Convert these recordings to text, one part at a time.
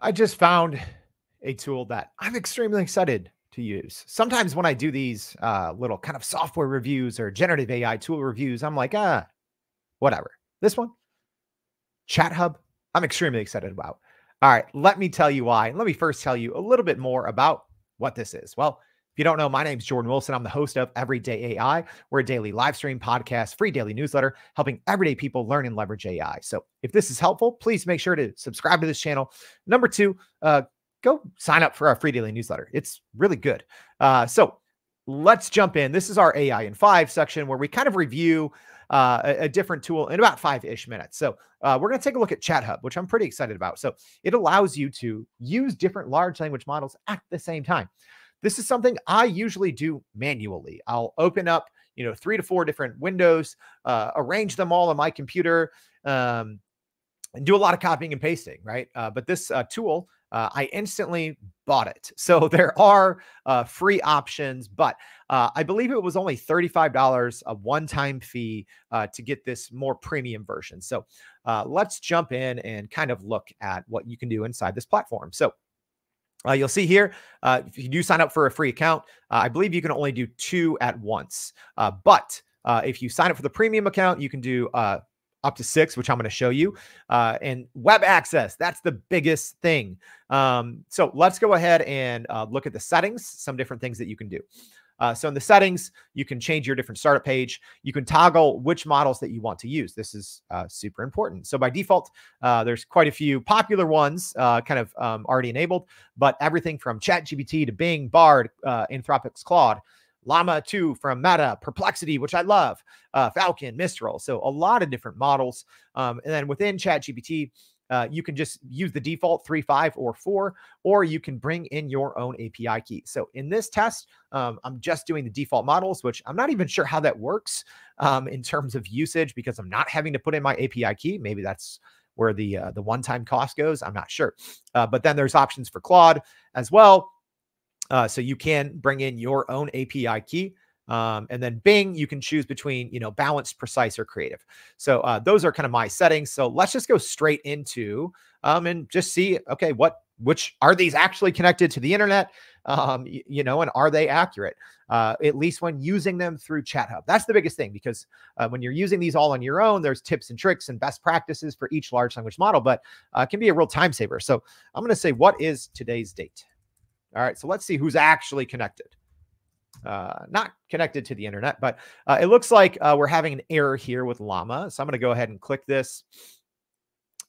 I just found a tool that I'm extremely excited to use. Sometimes when I do these uh, little kind of software reviews or generative AI tool reviews, I'm like, ah, whatever. This one, ChatHub, I'm extremely excited about. All right, let me tell you why. Let me first tell you a little bit more about what this is. Well, if you don't know, my name is Jordan Wilson. I'm the host of Everyday AI. We're a daily live stream podcast, free daily newsletter, helping everyday people learn and leverage AI. So if this is helpful, please make sure to subscribe to this channel. Number two, uh, go sign up for our free daily newsletter. It's really good. Uh, so let's jump in. This is our AI in five section where we kind of review uh, a, a, different tool in about five ish minutes. So uh, we're going to take a look at ChatHub, which I'm pretty excited about. So it allows you to use different large language models at the same time. This is something I usually do manually. I'll open up, you know, three to four different windows, uh, arrange them all on my computer, um, and do a lot of copying and pasting, right? Uh, but this uh, tool, uh, I instantly bought it. So there are uh, free options, but uh, I believe it was only $35, a one time fee to get this more premium version. So let's jump in and kind of look at what you can do inside this platform. So uh, you'll see here, uh, if you do sign up for a free account, uh, I believe you can only do two at once. Uh, but uh, if you sign up for the premium account, you can do uh, up to six, which I'm going to show you. and web access, that's the biggest thing. Um, so let's go ahead and look at the settings, some different things that you can do. Uh, so in the settings, you can change your different startup page. You can toggle which models that you want to use. This is uh, super important. So by default, uh, there's quite a few popular ones uh, kind of um, already enabled, but everything from ChatGPT to Bing, Bard, uh, Anthropic's Claude, Llama 2 from Meta, Perplexity, which I love, uh, Falcon, Mistral. So a lot of different models. Um, and then within ChatGPT, uh, you can just use the default three, five, or four, or you can bring in your own API key. So in this test, um, I'm just doing the default models, which I'm not even sure how that works um, in terms of usage because I'm not having to put in my API key. Maybe that's where the uh, the one time cost goes. I'm not sure. Uh, but then there's options for Claude as well. Uh, so you can bring in your own API key. Um, and then Bing, you can choose between, you know, balanced, precise, or creative. So uh, those are kind of my settings. So let's just go straight into um, and just see, okay, what, which are these actually connected to the internet? Um, you, you know, and are they accurate? Uh, at least when using them through ChatHub. That's the biggest thing because uh, when you're using these all on your own, there's tips and tricks and best practices for each large language model, but uh, can be a real time saver. So I'm going to say, what is today's date? All right, so let's see who's actually connected uh, not connected to the internet, but uh, it looks like uh, we're having an error here with Llama. So I'm going to go ahead and click this.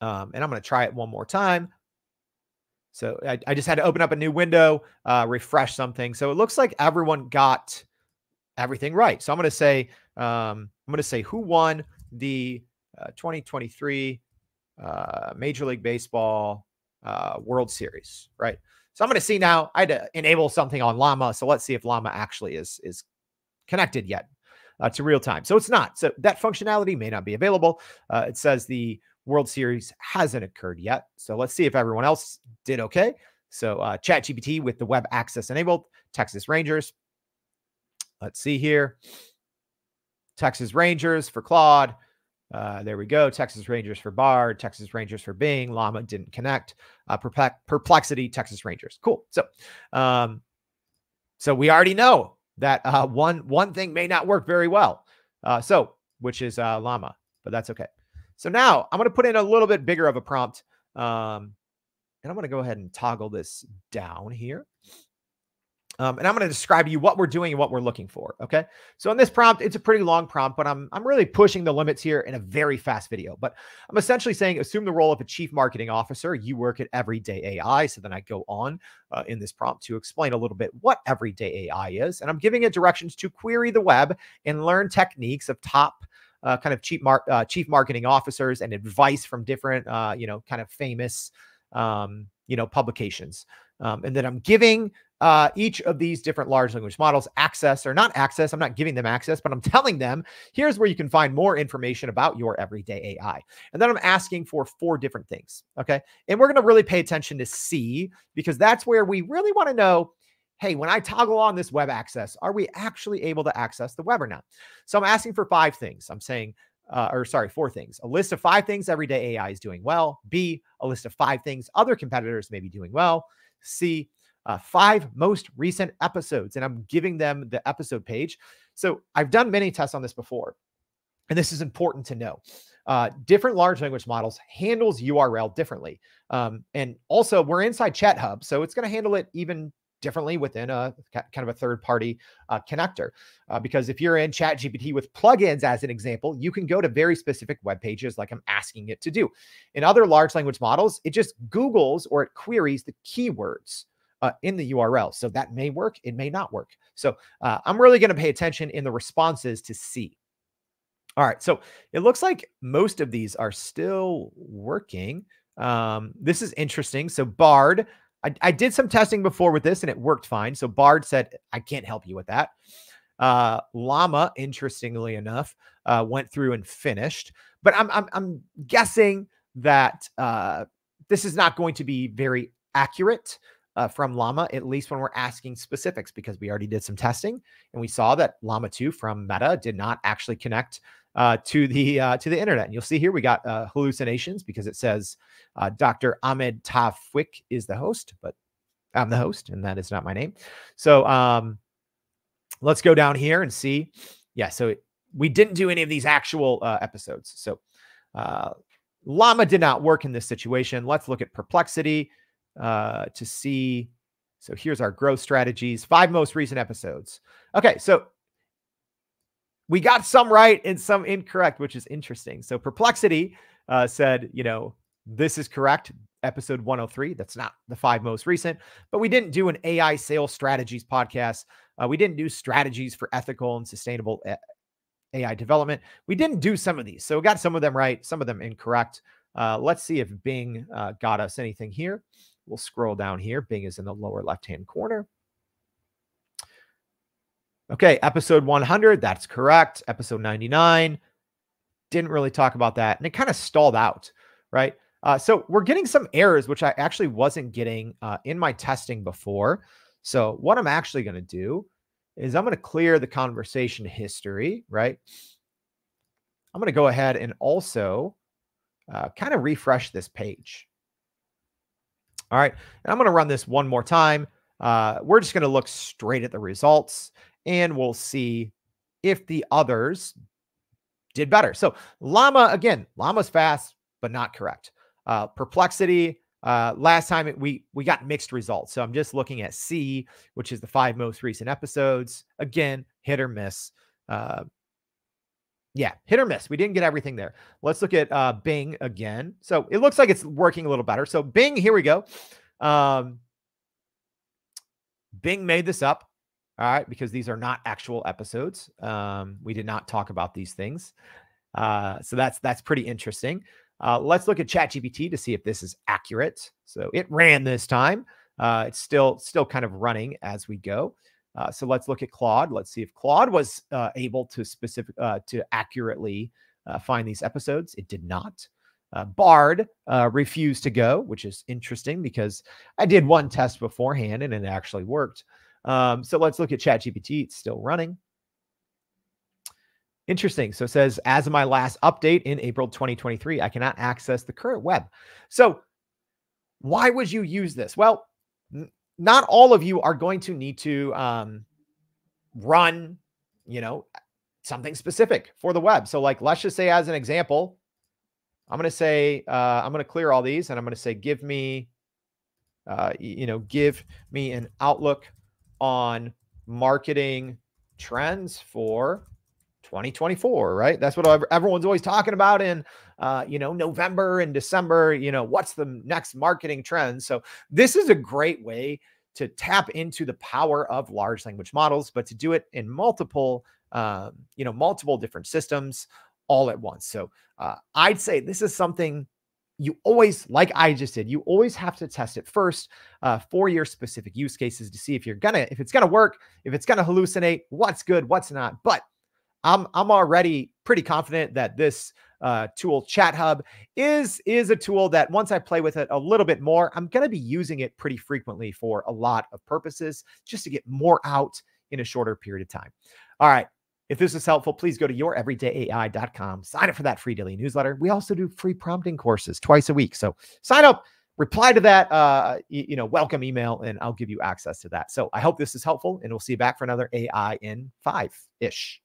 Um, and I'm going to try it one more time. So I, I, just had to open up a new window, uh, refresh something. So it looks like everyone got everything right. So I'm going to say, um, I'm going to say who won the uh, 2023 uh, Major League Baseball World Series, right? So I'm going to see now. I had to enable something on Llama. So let's see if Llama actually is is connected yet uh, to real time. So it's not. So that functionality may not be available. Uh, it says the World Series hasn't occurred yet. So let's see if everyone else did okay. So uh, ChatGPT with the web access enabled. Texas Rangers. Let's see here. Texas Rangers for Claude. Uh, there we go. Texas Rangers for Bard, Texas Rangers for Bing. Llama didn't connect. Uh, perplexity, Texas Rangers. Cool. So, um, so we already know that uh, one one thing may not work very well. Uh, so, which is uh, Llama, but that's okay. So now I'm going to put in a little bit bigger of a prompt, um, and I'm going to go ahead and toggle this down here. Um, and I'm going to describe to you what we're doing and what we're looking for. Okay. So in this prompt, it's a pretty long prompt, but I'm, I'm really pushing the limits here in a very fast video. But I'm essentially saying assume the role of a chief marketing officer. You work at Everyday AI. So then I go on uh, in this prompt to explain a little bit what Everyday AI is. And I'm giving it directions to query the web and learn techniques of top uh, kind of chief, mar- uh, chief marketing officers and advice from different, uh, you know, kind of famous, um, you know, publications. Um, and then I'm giving uh, each of these different large language models access or not access. I'm not giving them access, but I'm telling them here's where you can find more information about your everyday AI. And then I'm asking for four different things. Okay. And we're going to really pay attention to C because that's where we really want to know hey, when I toggle on this web access, are we actually able to access the web or not? So I'm asking for five things. I'm saying uh, or sorry, four things. A list of five things everyday AI is doing well. B, a list of five things other competitors may be doing well. C, uh, five most recent episodes. And I'm giving them the episode page. So I've done many tests on this before. And this is important to know. Uh, different large language models handles URL differently. Um, and also we're inside ChatHub, so it's going to handle it even differently within a kind of a third party uh, connector. Uh, because if you're in ChatGPT with plugins, as an example, you can go to very specific web pages like I'm asking it to do. In other large language models, it just Googles or it queries the keywords. Uh, in the URL. So that may work, it may not work. So uh, I'm really going to pay attention in the responses to see. All right, so it looks like most of these are still working. Um, this is interesting. So Bard, I, I, did some testing before with this and it worked fine. So Bard said, I can't help you with that. Uh, Llama, interestingly enough, uh, went through and finished. But I'm, I'm, I'm guessing that uh, this is not going to be very accurate uh, from Llama, at least when we're asking specifics, because we already did some testing and we saw that Llama 2 from Meta did not actually connect uh, to the uh, to the internet. And you'll see here we got uh, hallucinations because it says uh, Dr. Ahmed Tafwik is the host, but I'm the host, and that is not my name. So um, let's go down here and see. Yeah, so it, we didn't do any of these actual uh, episodes. So uh, Llama did not work in this situation. Let's look at Perplexity uh, to see. So here's our growth strategies, five most recent episodes. Okay, so we got some right and some incorrect, which is interesting. So Perplexity uh, said, you know, this is correct. Episode 103. That's not the five most recent, but we didn't do an AI sales strategies podcast. Uh, we didn't do strategies for ethical and sustainable AI development. We didn't do some of these. So we got some of them right, some of them incorrect. Uh, let's see if Bing uh, got us anything here. We'll scroll down here. Bing is in the lower left hand corner. Okay, episode 100, that's correct. Episode 99, didn't really talk about that. And it kind of stalled out, right? Uh, so we're getting some errors, which I actually wasn't getting uh, in my testing before. So what I'm actually going to do is I'm going to clear the conversation history, right? I'm going to go ahead and also uh, kind of refresh this page. All right. And I'm going to run this one more time. Uh, we're just going to look straight at the results and we'll see if the others did better. So Llama, again, Llama's fast, but not correct. Uh, perplexity, uh, last time it, we we got mixed results. So I'm just looking at C, which is the five most recent episodes. Again, hit or miss. Uh, yeah, hit or miss. We didn't get everything there. Let's look at uh, Bing again. So it looks like it's working a little better. So Bing, here we go. Um, Bing made this up. All right, because these are not actual episodes. Um, we did not talk about these things. Uh, so that's that's pretty interesting. Uh, let's look at ChatGPT to see if this is accurate. So it ran this time. Uh, it's still still kind of running as we go. Uh, so let's look at Claude. Let's see if Claude was uh, able to specific uh, to accurately uh, find these episodes. It did not. Uh, Bard uh, refused to go, which is interesting because I did one test beforehand and it actually worked. Um, so let's look at ChatGPT. It's still running. Interesting. So it says, as of my last update in April 2023, I cannot access the current web. So why would you use this? Well, not all of you are going to need to um, run, you know, something specific for the web. So like, let's just say as an example, I'm going to say, uh, I'm going to clear all these and I'm going to say, give me, uh, you know, give me an outlook on marketing trends for 2024 right that's what everyone's always talking about in uh, you know november and december you know what's the next marketing trend so this is a great way to tap into the power of large language models but to do it in multiple um, you know multiple different systems all at once so uh, i'd say this is something you always, like I just did, you always have to test it first uh, for your specific use cases to see if you're gonna, if it's gonna work, if it's gonna hallucinate, what's good, what's not. But I'm I'm already pretty confident that this uh, tool, ChatHub, is is a tool that once I play with it a little bit more, I'm gonna be using it pretty frequently for a lot of purposes, just to get more out in a shorter period of time. All right. If this is helpful, please go to youreverydayai.com, sign up for that free daily newsletter. We also do free prompting courses twice a week. So sign up, reply to that uh, you, you know, welcome email, and I'll give you access to that. So I hope this is helpful, and we'll see you back for another AI in five-ish.